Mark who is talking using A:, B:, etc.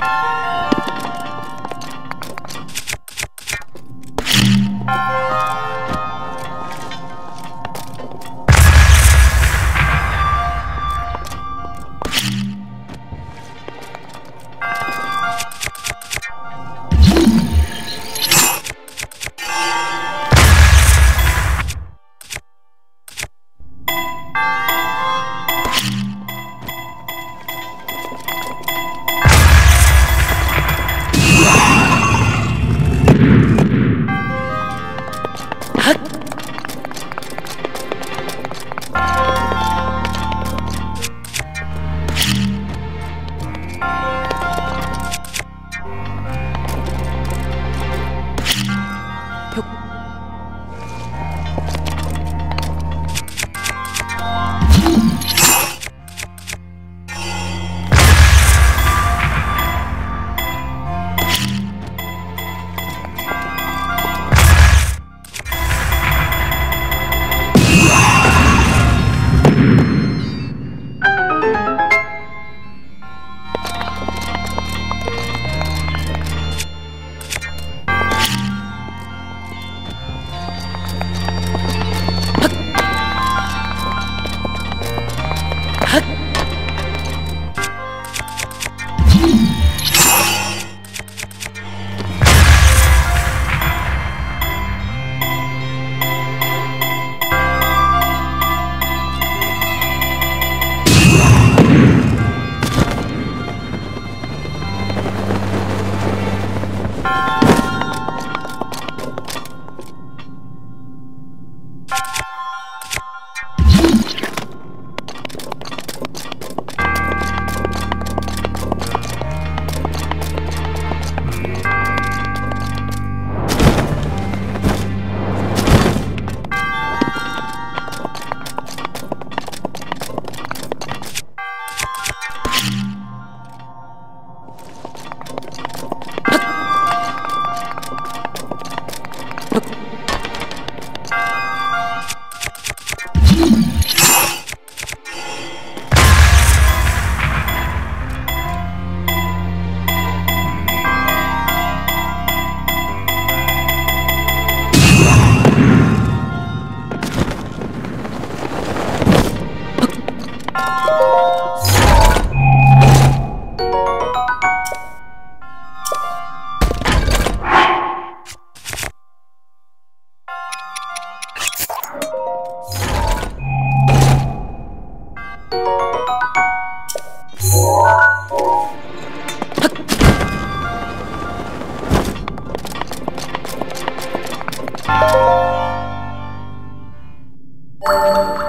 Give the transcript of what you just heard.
A: Bye. Huh?
B: you Thank you.